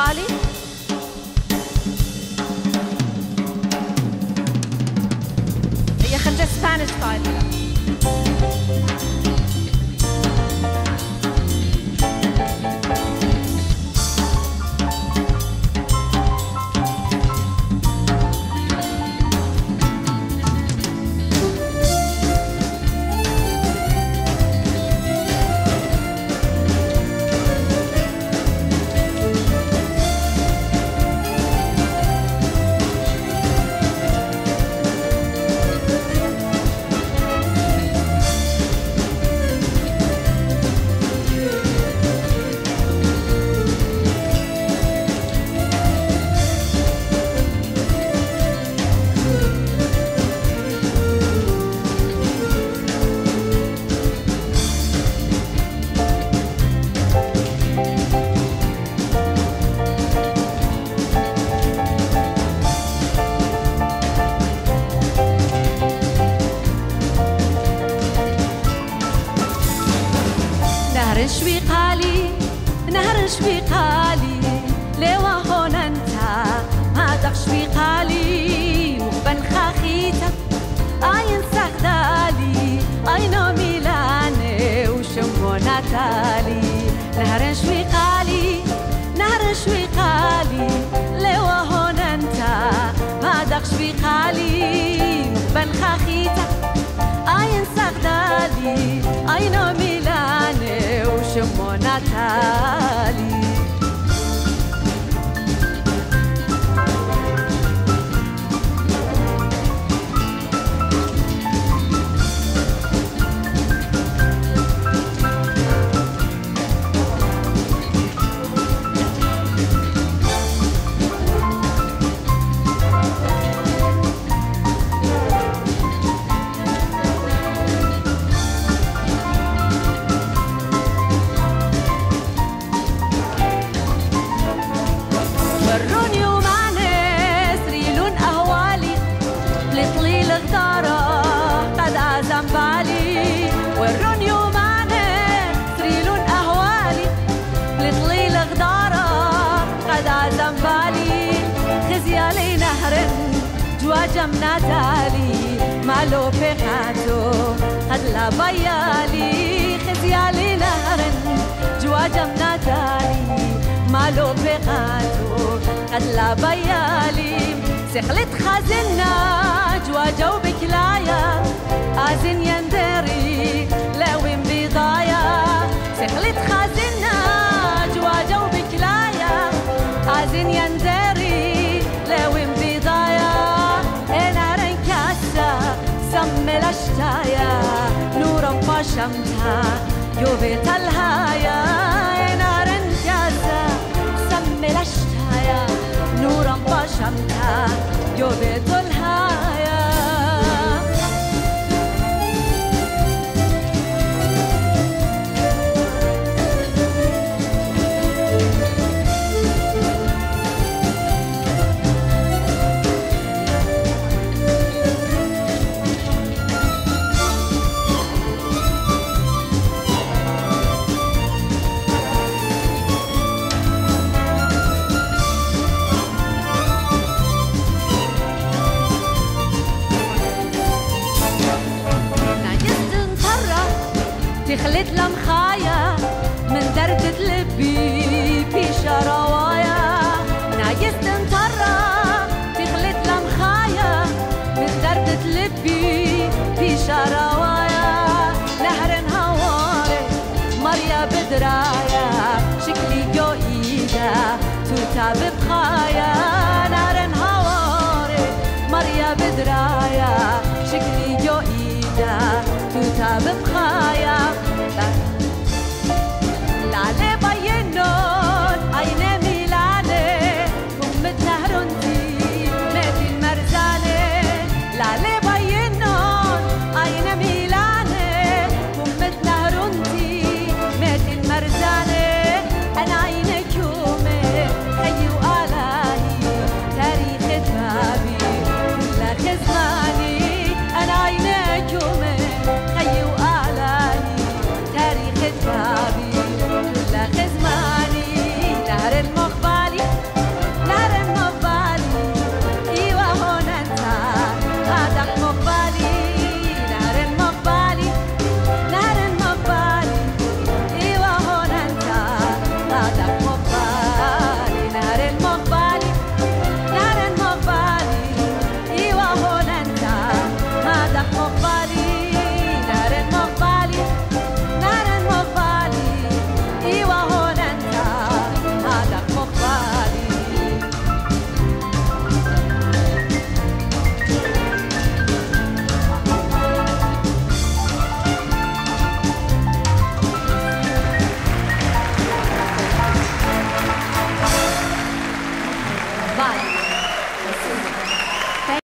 Mali. نهر شويقالي نهر شويقالي لوا هون انت ما هذا شويقالي وبن خاخيتا اين سغدالي اين ميلاني وشمونا تالي نهر شويقالي نهر شويقالي لوا هون انت ما هذا شويقالي وبن خاخيتا اين سغدالي اين matter. وروني ومعنى سريلون أهوالي. لطلي الغدارة قد أعزم بالي. وروني ومعنى سريلون أهوالي. لطلي الغدارة قد أعزم بالي. خزيالي نهر جوا جمنا تالي مالو بقاتو قد لا بيالي. خزيالي نهر جوا جمنا مالو بقاتو قد لا بيالي. سخلت خازنا جوا جو بكلايا. آزن يندري لوين بضايا. سخلت خازنا جوا جو بكلايا. آزن يندري لوين بضايا. أنا رنكاسا سمي الاشتايا نورا باشمتا يوبيت مريا بدرايا شكلي جو ايدا توتا ببخايا نهر هواري مريا بدرايا شكلي جو ايدا توتا ببخايا